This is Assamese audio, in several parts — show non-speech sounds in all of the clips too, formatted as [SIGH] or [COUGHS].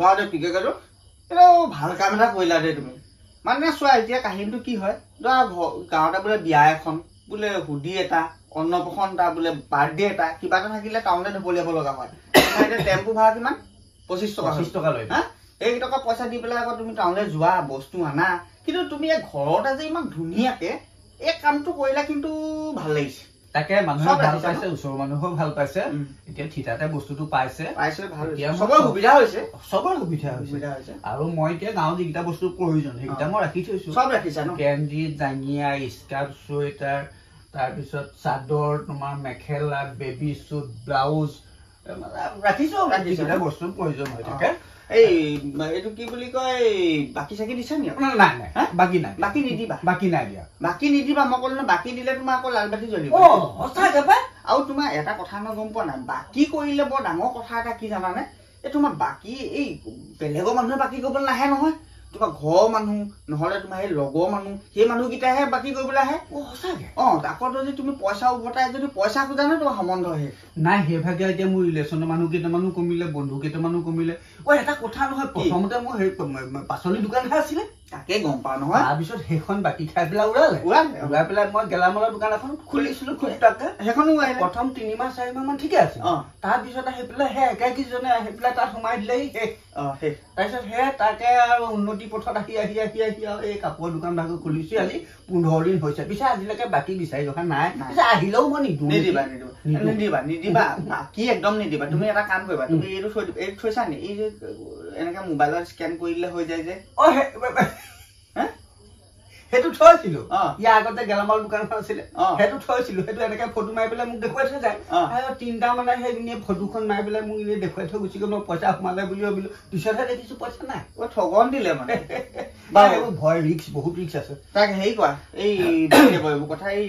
বাৰু দে পিকে কাটো এইটো ভাল কাম এটা কৰিলা দেই তুমি। মানে চোৱা এতিয়া কাহিনীটো কি হয় ধৰা গাঁৱতে বোলে বিয়া এখন বোলে সুধি এটা অন্নপ্ৰসন এটা বোলে বাৰ্থডে এটা কিবা এটা থাকিলে টাউনতে ঢপলিয়াব লগা হয়। এতিয়া টেম্পু ভাড়া কিমান? পঁচিছ টকা পঁচিছ টকা লৈ হা? এই টকা পইচা দি পেলাই আকৌ তুমি টাউনলৈ যোৱা বস্তু আনা। কিন্তু তুমি এই ঘৰতে যে ইমান ধুনীয়াকে এই কামটো কৰিলা কিন্তু ভাল লাগিছে। তাকে মানুহে ভাল পাইছে ওচৰৰ মানুহেও ভাল পাইছে। এতিয়া থিতাতে বস্তুটো পাইছে। চবৰে সুবিধা হৈছে। চবৰে সুবিধা হৈছে। সুবিধা হৈছে। আৰু মই এতিয়া গাঁৱত যিকেইটা বস্তুৰ প্ৰয়োজন সেইকেইটা। মই ৰাখি থৈছো। চব ৰাখিছা কেঞ্জি জাঙিয়া স্কাৰ্ট চুৱেটাৰ তাৰপিছত চাদৰ তোমাৰ মেখেলা বেবী চুট ব্লাউজ ৰাখিছো ৰাখিছা যিকেইটা? বস্তুৰ প্ৰয়োজন হৈ থাকে এই এইটো কি বুলি কয় বাকী চাকি দিছা নি? নাই নাই? বাকী নাই বাকী নিদিবা? বাকী নাই দিয়া। বাকী নিদিবা মই ক'লো নহয় বাকী দিলে তোমাৰ আকৌ লাল বাতি জ্বলিব আৰু তোমাৰ এটা কথা মই গম পোৱা নাই বাকী কৰিলে বৰ ডাঙৰ কথা এটা কি জানানে? এই তোমাৰ বাকী এই বেলেগৰ মানুহে বাকী কৰিবলৈ নাহে নহয়। তোমাৰ ঘৰৰ মানুহ নহ'লে তোমাৰ সেই লগৰ মানুহ সেই মানুহকেইটাহে বাকী কৰিবলৈ আহে। অ সঁচাকে? অ আকৌ যদি তুমি পইচা উভতাই যদি পইচা খোজা নহয় তোমাৰ সম্বন্ধ শেষ নাই সেইভাগে এতিয়া মোৰ ৰিলেশ্যনৰ মানুহ কেইটামানো কমিলে বন্ধু কেইটামানো কমিলে। অ এটা কথা নহয় প্ৰথমতে মোৰ সেই পাচলি দোকানহে আছিলে। তাকে গম পাওঁ নহয়। তাৰপিছত সেইখন বাকী খাই পেলাই ওলালে। ওলালে। ওলাই পেলাই মই গেলামালৰ দোকান এখন খুলিছিলো তাকে। সেইখনো প্ৰথম তিনিমাহ চাৰিমাহ মান ঠিকে আছে তাৰপিছত আহি পেলাই সেই একাইকেইজনে আহি পেলাই তাত সোমাই দিলেহি শেষ। তাৰপিছত সেয়া তাকে আৰু উন্নতি পথত আহি আহি আহি আহি আৰু এই কাপোৰৰ দোকান ভাগো খুলিছো। আজি পোন্ধৰ দিন হৈছে। পিছে আজিলৈকে বাকী বিচাৰি ৰখা নাই। পিছে আহিলেও মই নিদিওঁ নিদিবা? নিদিবা। নিদিবা নিদিবা। বাকী একদম নিদিবা। তুমি এটা কাম কৰিবা। তুমি এইটো থৈ দিবা। এইটো থৈছা নি? এই যে এনেকে মোবাইলত স্কেন কৰি দিলে হৈ যায় যে। অ? সেইটো থৈছিলো। অ। ইয়াৰ আগতে গেলামাল দোকানখন আছিলে। অ। সেইটো থৈছিলো। সেইটো এনেকে ফটো মাৰি পেলাই মোক দেখুৱাই থৈ যায়। আৰু তিনিটা মানে সেই এনে ফটোখন মাৰি পেলাই মোক এনেই দেখুৱাই থৈ গুচি গ'ল মই পইচা সোমালে বুলি ভাবিলো। পিছতহে দেখিছো পইচা নাই। অ ঠগন দিলে মানে। [LAUGHS] বাৰু ভয় ৰিক্স বহুত ৰিক্স আছে। তাক হেৰি কোৱা এই [COUGHS] কথা এই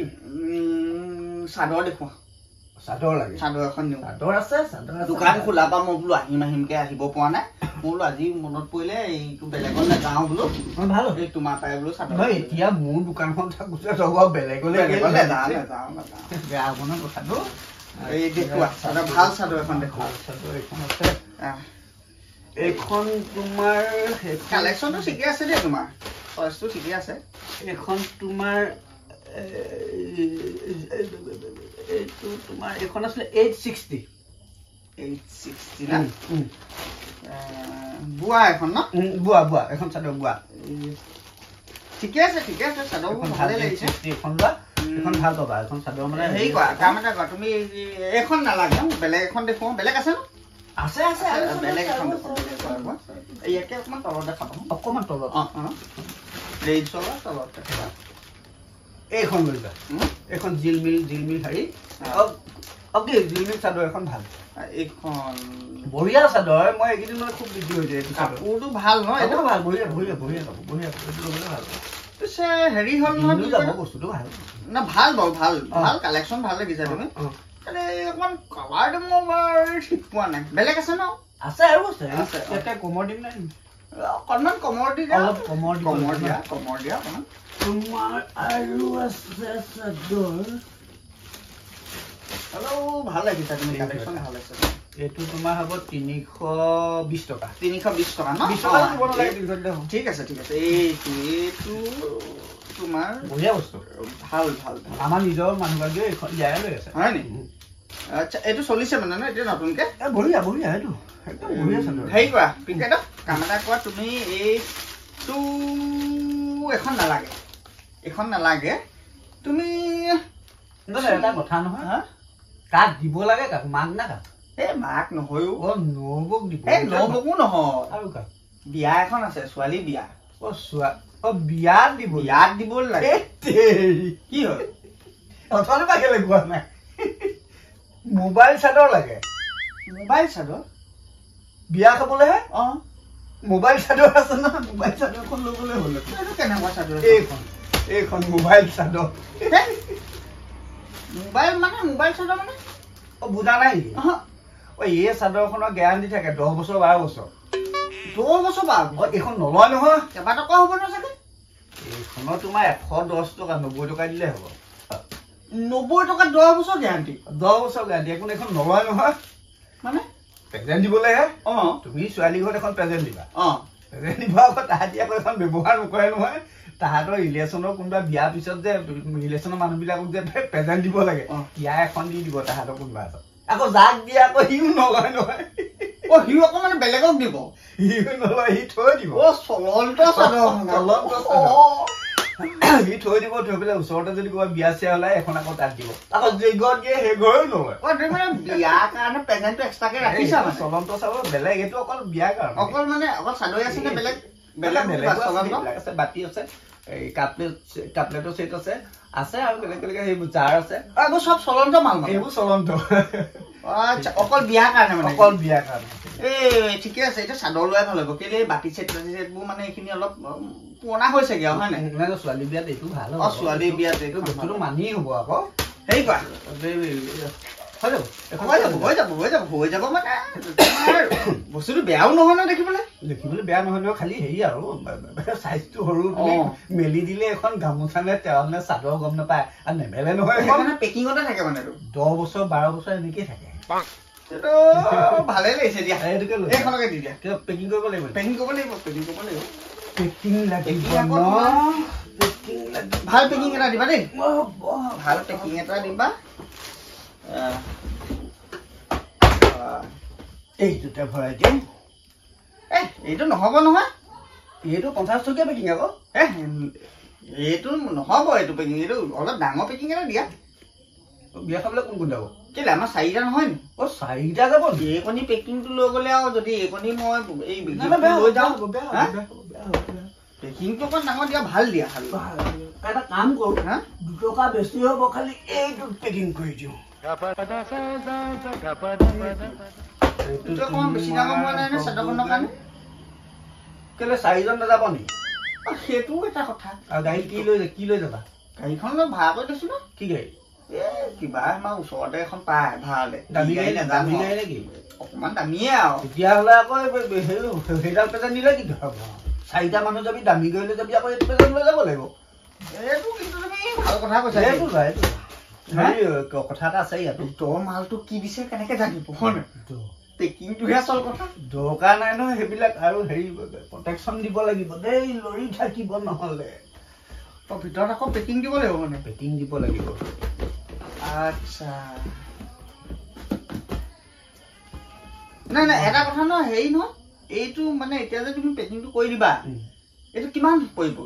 চাদৰ দেখুৱা চাদৰ লাগে। চাদৰ এখন দিওঁ চাদৰ আছে চাদৰ দোকান খোলা পৰা মই বোলো আহিম আহিমকে আহিব পৰা নাই। মই বোলো আজি মনত পৰিলে এইটো বেলেগত নাযাওঁ বোলো। ভাল। এই তোমাৰ পাই বোলো চাদৰ নহয় এতিয়া মোৰ দোকানখন থাকোতে তই বাৰু বেলেগলৈ নাযাওঁ নাযাওঁ। বেয়া হ'ব ন কথাটো। এই দেখুওৱা, চাদৰ, ভাল চাদৰ এখন দেখুওৱা। ভাল চাদৰ এখন আছে। আহ, এইখন তোমাৰ সেইখন- কালেকশ্যনটো ঠিকে আছে দেই তোমাৰ। চইচটো ঠিকে আছে। এইখন তোমাৰ এ, এইটো তোমাৰ এইখন আছিলে এইট ছিক্সটি এইট ছিক্সটি না? বোৱা এখন ন? বোৱা বোৱা এখন চাদৰ বোৱা। ঠিকে আছে ঠিকে আছে চাদৰবোৰ এখন ভাল ভালেই লাগিছে। এখন লোৱা। এখন ভাল পাবা এখন চাদৰ মানে হেৰি কৰা কাম এটা কৰা তুমি এই- এইখন নালাগে বেলেগ এখন দেখুৱাওঁ বেলেগ আছে ন? আছে আছে বেলেগ এখন ইয়াকে অকণমান তলত দেখাব অকণমান তলত। অঁ অঁ। ৰেইজৰ তলত দেখাবা। এইখন লৈ যোৱা উম, এইখন জিলমিল জিলমিল শাৰী। অকে জিলমিল চাদৰ এখন ভাল। এইখন বঢ়িয়া চাদৰ মই এইকেইদিন মানে খুব বিক্ৰী হৈছে এইটো চাদৰ। কাপোৰটো ভাল ন এইটো? ভাল বঢ়িয়া বঢ়িয়া বঢ়িয়া কাপোৰ বঢ়িয়া এইটো ল'বলৈ ভাল। পিছে হেৰি হ'ল নহয় যাব বস্তুটো ভাল। না ভাল বাৰু ভাল। ভাল কালেকশ্যন ভাল লাগিছে তুমি। অকণমান কালাৰটো মই বাৰু ঠিক পোৱা নাই। বেলেগ আছে ন? আছে আৰু আছে। আছে। ইয়াতে কমৰ দিন নাই। অকণমান কমৰ দি দিয়া। অলপ কমৰ কমৰ দিয়া। কমৰ দিয়া অকণমান। তোমাৰ আৰু আছে চাদৰ। হ'লেও ভাল লাগিছে তুমি। কালেকশ্যন ভাল লাগিছে। এইটো তোমাৰ হ'ব তিনিশ বিশ টকা। তিনিশ বিশ টকা ন? বিশ টকা। দিব নালাগে। ঠিক আছে ঠিক আছে। এইটো এইটো তোমাৰ বঢ়িয়া বস্তু। ভাল ভাল। ভাল আমাৰ নিজৰ মানুহগৰাকীয়ে এইখন ইয়াৰে লৈ আছে। হয় নি? আচ্ছা এইটো চলিছে মানে ন এতিয়া নতুনকে? বঢ়িয়া বঢ়িয়া এইটো। একদম বঢ়িয়া চাদৰ হেৰি কৰা ক্ৰিকেটত কাম এটা কৰা তুমি এইটো এখন নালাগে। এখন নালাগে। তুমি এটা কথা নহয়? কাক দিব লাগে কাক মাক না কাক এই মাক নহয়ো নবৌক দিব। এই নবকো নহয়। আৰু কাক? বিয়া এখন আছে ছোৱালী বিয়া। অ চোৱা অ বিয়াত দিব। বিয়াত দিব লাগে। কি হয় অথনি পৰা কেলে কোৱা নাই? মোবাইল চাদৰ লাগে। মোবাইল চাদৰ? বিয়া খাবলেহে? অ। মোবাইল চাদৰ আছে নহয় মোবাইল চাদৰখন ল'বলৈ হ'ল। কেনেকুৱা চাদৰ এইখন এইখন মোবাইল চাদৰ? মোবাইল মানে মোবাইল চাদৰ মানে? অ বুজা নাই নেকি? অ এই চাদৰখনৰ গেৰাণ্টি থাকে দহ বছৰ বাৰ বছৰ। দহ বছৰ বা অ এইখন নলয় নহয়। কেইবা টকা হ'ব ন চাগে? এইখনৰ তোমাৰ এশ দহ টকা নব্বৈ টকা দিলে হ'ব। নব্বৈ টকা দহ বছৰ গেৰাণ্টি দহ বছৰ গেৰাণ্টি একো এইখন নলয় নহয়। মানে? প্ৰেজেণ্ট দিবলৈহে অ। তুমি ছোৱালী ঘৰত এখন প্ৰেজেণ্ট দিবা। অ। প্ৰেজেণ্ট দিব আকৌ তাহাঁতি আকৌ এখন ব্যৱহাৰ নকৰে নহয়। তাহাঁতৰ ৰিলেশ্যনৰ কোনোবা বিয়াৰ পিছত যে ৰিলেশ্যনৰ মানুহবিলাকক যে প্ৰেজেণ্ট দিব লাগে অ। বিয়া এখন দি দিব তাহাঁতৰ কোনোবা এজন আকৌ যাক দিয়ে আকৌ সিও নলয় নহয়। অ সিও আকৌ মানে বেলেগক দিব। সিও নলয় সি থৈ দিব। অ চলন্ত চাদৰ চলন্ত চাদৰ। সি থৈ দিব থৈ পেলাই ওচৰতে যদি ক'ৰবাত বিয়া চিয়া ওলাই এখন আকৌ তাত দিব। আকৌ যি ঘৰত দিয়ে সেই ঘৰেও নলয় অ তুমি মানে বিয়াৰ কাৰণে প্ৰেজেণ্টটো এক্সট্ৰাকে ৰাখিছা মানে? চলন্ত চাবৰ বেলেগ এইটো অকল বিয়াৰ কাৰণে। অকল মানে অকল চাদৰে আছে নে বেলেগ আছে বাতি আছে এই কাপলেট কাপলেটৰ ছেট আছে আছে আৰু বেলেগ বেলেগ সেইবোৰ জাৰ আছে। অ, এইবোৰ চব চলন্ত মাল মানে? এইবোৰ চলন্ত। অ, আচ্ছা, অকল বিয়াৰ কাৰণে মানে? অকল বিয়াৰ কাৰণে। এই ঠিকে আছে এতিয়া চাদৰ লোৱাই ভাল হ'ব। কেলে এই বাতি চেট বাতি চেটবোৰ মানে এইখিনি অলপ পুৰণা হৈছেগে আৰু হয় নাই? ছোৱালী বিয়াত এইটো ভাল অ ছোৱালী বিয়াত এইটো বস্তুটো মানি হ'ব। আকৌ। হেৰি কৰা হৈ যাব হৈ যাব হৈ যাব। হৈ যাব হৈ যাব মানে তোমাৰ বস্তুটো বেয়াও নহয় ন দেখিবলৈ? দেখিবলৈ বেয়া নহয় নহয় খালি হেৰি আৰু চাইজটো সৰু। মেলি দিলে এখন গামোচা নে তেৰ নে চাদৰ গম নাপায় আৰু নেমেলে নহয় পেকিঙতে থাকে মানে এইটো। দহ বছৰ বাৰ বছৰ এনেকেই থাকে। ভালেই লাগিছে দিয়া। এইটোকে লৈ এইখনকে দি দিয়া। পেকিং কৰিব লাগিব। পেকিং কৰিব লাগিব পেকিং কৰিব লাগিব। পেকিং লাগিব ন তোমাৰ- পেকিং লাগিব ভাল পেকিং এটা দিবা দেই ভাল পেকিং এটা দিবা এইটোতে ভৰাই দিম এ এইটো নহ'ব নহয় এইটো পঞ্চাছ টকীয়া পেকিং আকৌ এ এইটো নহ'ব এইটো পেকিং এইটো অলপ ডাঙৰ পেকিং এটা দিয়া বিয়া খাবলৈ কোন কোন যাব কেলে আমাৰ চাৰিটা নহয় নি অ চাৰিটা যাব? এইকণি পেকিংটো লৈ গ'লে আৰু যদি এইকণি মই এই লৈ যাওঁ পেকিংটো অকণ ডাঙৰ দিয়া ভাল দিয়া খালি। এটা কাম কৰো হা? দুটকা বেছি হ'ব খালি এইটোত পেকিং কৰি দিওঁ। এইটো অকণমান বেছি ডাঙৰ হোৱা নাই নে চাদৰখনৰ কাৰণে? কেলে চাৰিজন নাযাব নি? অ, সেইটোও এটা কথা। আৰু গাড়ী কি লৈ কি লৈ যাবা? গাড়ীখন লৈ ভাড়া কৰি লৈছো ন। কি গাড়ী? এ কিবা আমাৰ ওচৰতে এখন পায় ভাড়ালে। দামী কি গাড়ী নাজানো দামী আৰু। গাড়ী নেকি অকণমান দামীয়ে আৰু। তেতিয়াহ'লে আকৌ সেইডাল পেজেণ্ট নিলে কি হ'ব চাৰিটা মানুহ যাবি দামী গাড়ী লৈ যাবি আকৌ এইটো পেজেণ্ট লৈ যাব লাগিব। এইটো কিন্তু তুমি ভাল কথা কৈছা এইটো। এটা আছে ইয়াতো। দৰ মালটো কি দিছে কেনেকে জানিব? হয় নাই? দ- পেকিংটোহে আচল কথা। দৰকাৰ নাই নহয় সেইবিলাক আৰু হেৰি প্ৰটেকশ্যন দিব লাগিব। দেই লৰি থাকিব নহ'লে। তই ভিতৰত আকৌ পেকিং দিব লাগিব মানে? পেকিং দিব লাগিব। আচ্ছা। নাই নাই এটা কথা নহয় হেৰি নহয়। এইটো মানে এতিয়া যে তুমি পেকিংটো কৰি দিবা। এইটো কিমান পৰিব?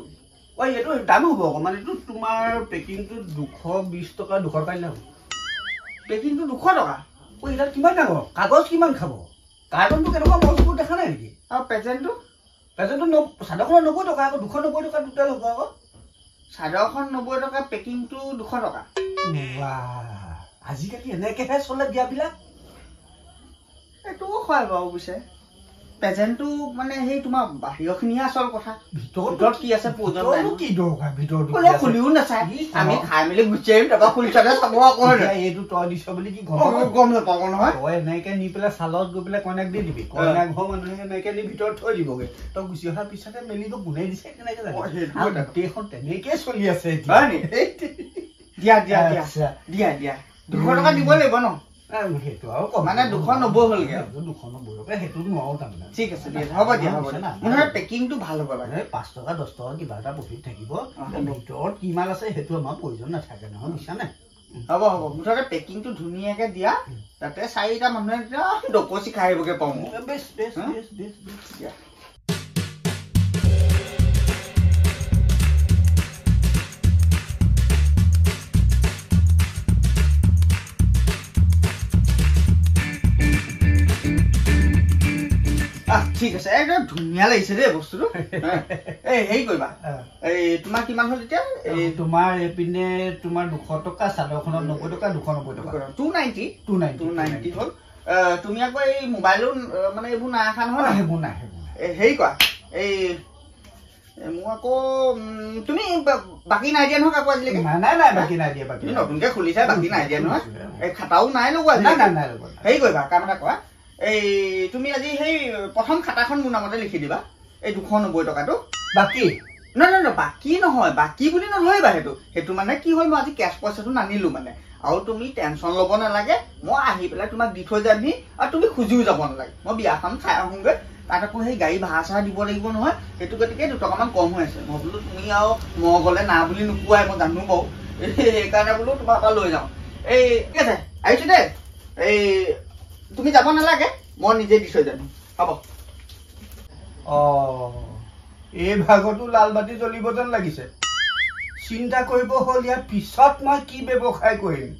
ঐ এইটো দাম হ'ব অকণমান এইটো তোমাৰ পেকিংটো দুশ বিছ টকা দুশ টকা দিলে হ'ব। পেকিংটো দুশ টকা? ঐ এইডাল কিমান ডাঙৰ কাগজ কিমান খাব? কাৰ্টনটো কেনেকুৱা মজবুত দেখা নাই নেকি? আৰু পেজেণ্টটো পেজেণ্টটো ন চাদৰখনৰ নব্বৈ টকা আকৌ দুশ নব্বৈ টকা দুটা হ'ব আকৌ। চাদৰখন নব্বৈ টকা পেকিংটো দুশ টকা। আজিকালি এনেকেহে চলে বিয়াবিলাক। এইটোও হয় বাৰু পিছে। প্ৰেজেণ্টটো মানে সেই তোমাৰ বাহিৰখিনিহে আচল কথা ভিতৰত কি আছে। কি দৰকাৰ ভিতৰতো? খুলিও নাচায় আমি। খাই মেলি গুচি আহিম তাৰপৰা খুলি চালে চাব আকৌ? এইটো তই দিছ বুলি কি গম নাপাব নহয় তই এনেকে নি পেলাই চালত গৈ পেলাই কইনাক দি দিবি কইনাক ঘৰ মানুহে এনেকে নি ভিতৰত থৈ দিবগে তই গুচি অহাৰ পিছতে মেলিব কোনে দিছে কেনেকে। গোটেইখন তেনেকেই চলি আছে? [LAUGHS] দিয়া দিয়া দিয়া। দিয়া দিয়া দুশ টকা দিব লাগিব ন আহ, সেইটো আৰু কম। মানে দুশ নব্বৈ হ'লগে আৰু। সেইটো দুশ নব্বৈ টকা সেইটো নোৱাৰো তাৰমানে ঠিক আছে দিয়া হ'ব দিয়া হ'ব দিয়া। মুঠতে পেকিংটো ভাল হ'ব লাগে। মানে পাঁচ টকা দহ টকা কিবা এটা প্ৰফিট থাকিব। ভিতৰত কিমান আছে সেইটো আমাৰ প্ৰয়োজন নাথাকে নহয় বুজিছানে হ'ব হ'ব। মুঠতে পেকিংটো ধুনীয়াকে দিয়া। তাতে চাৰিটা মানুহে ডকচি খাই আহিবগে পাওঁ। ঠিক আছে একদম ধুনীয়া লাগিছে দেই বস্তুটো। এই হেৰি কৰিবা। এই তোমাৰ কিমান হ'ল এতিয়া? এই তোমাৰ এইপিনে তোমাৰ দুশ টকা চাদৰখনত নব্বৈ টকা দুশ নব্বৈ টকা। Two ninety two ninety two ninety হ'ল। তুমি আকৌ এই মোবাইলো মানে এইবোৰ নাই অহা নহয়? সেইবোৰ নাই হেৰি কৰা এই মোৰ আকৌ তুমি বাকী নাই দিয়া নহয় কাকো আজিলৈকে? নাই নাই নাই বাকী নাই দিয়া বাকী। নতুনকে খুলিছা বাকী নাই দিয়া নহয়। এই খাতাও নাই লগোৱা নাই নাই। হেৰি কৰিবা কাম এটা কৰা। এই তুমি আজি সেই প্ৰথম খাতাখন মোৰ নামতে লিখি দিবা। এই দুশ নব্বৈ টকাটো। বাকী? নহয় নহয় নহয় বাকী নহয় বাকী বুলি নধৰিবা সেইটো। সেইটো মানে কি হ'ল মই আজি কেছ পইচাটো নানিলো মানে। আৰু তুমি টেনশ্যন ল'ব নালাগে মই আহি পেলাই তোমাক দি থৈ যামহি আৰু তুমি খুজিও যাব নালাগে। মই বিয়াখন খাই আহোঁগৈ। তাত আকৌ সেই গাড়ী ভাড়া চাড়া দিব লাগিব নহয়। সেইটো গতিকে দুটকামান কম হৈ আছে। মই বোলো তুমি আৰু মই গ'লে না বুলি নোপোৱাই মই জানো বাৰু। সেইকাৰণে বোলো তোমাৰ পৰা লৈ যাওঁ। এই ঠিক আছে? আহিছোঁ দেই এই তুমি যাব নালাগে মই নিজে দি থৈ যাম। হ'ব। অ এই ভাগতো লাল বাতি জ্বলিব যেন লাগিছে। চিন্তা কৰিব হ'ল ইয়াৰ পিছত মই কি ব্যৱসায় কৰিম।